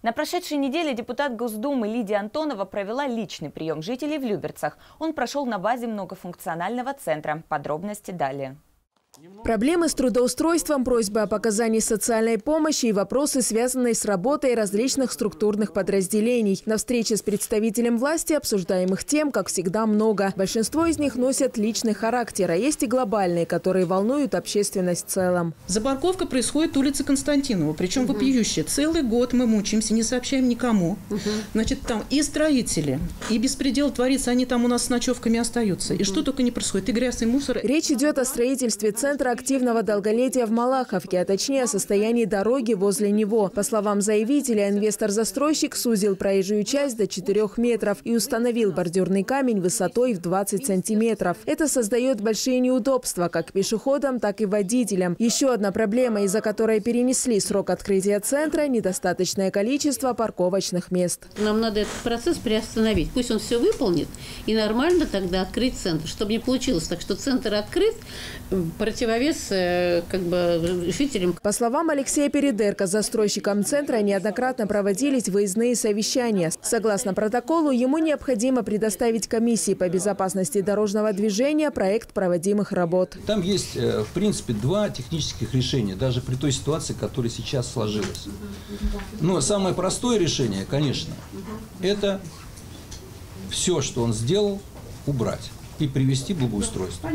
На прошедшей неделе депутат Госдумы Лидия Антонова провела личный прием жителей в Люберцах. Он прошел на базе многофункционального центра. Подробности далее. Проблемы с трудоустройством, просьбы о показании социальной помощи и вопросы, связанные с работой различных структурных подразделений. На встрече с представителем власти обсуждаемых тем, как всегда, много. Большинство из них носят личный характер, а есть и глобальные, которые волнуют общественность в целом. Забарковка происходит улица Константинова, причем угу. вопиющая. Целый год мы мучаемся, не сообщаем никому. Угу. Значит, там и строители, и беспредел творится, они там у нас с ночевками остаются. И что только не происходит, и грязь, и мусор. Речь идет о строительстве центра Центра активного долголетия в Малаховке, а точнее о состоянии дороги возле него. По словам заявителя, инвестор-застройщик сузил проезжую часть до 4 метров и установил бордюрный камень высотой в 20 сантиметров. Это создает большие неудобства как пешеходам, так и водителям. Еще одна проблема, из-за которой перенесли срок открытия центра – недостаточное количество парковочных мест. Нам надо этот процесс приостановить. Пусть он все выполнит и нормально тогда открыть центр, чтобы не получилось так, что центр открыт, противовес э, как бы жителям. По словам Алексея Передерка, застройщиком центра неоднократно проводились выездные совещания. Согласно протоколу, ему необходимо предоставить комиссии по безопасности дорожного движения проект проводимых работ. Там есть, э, в принципе, два технических решения, даже при той ситуации, которая сейчас сложилась. Но самое простое решение, конечно, это все, что он сделал, убрать и привести благоустройство.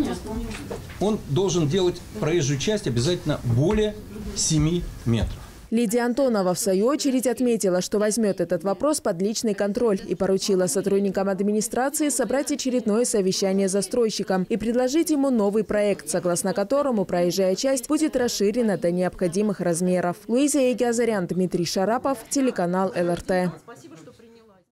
Он должен делать проезжую часть обязательно более 7 метров. Лидия Антонова, в свою очередь, отметила, что возьмет этот вопрос под личный контроль и поручила сотрудникам администрации собрать очередное совещание с застройщиком и предложить ему новый проект, согласно которому проезжая часть будет расширена до необходимых размеров. Луиза Егязарян, Дмитрий Шарапов, телеканал ЛРТ.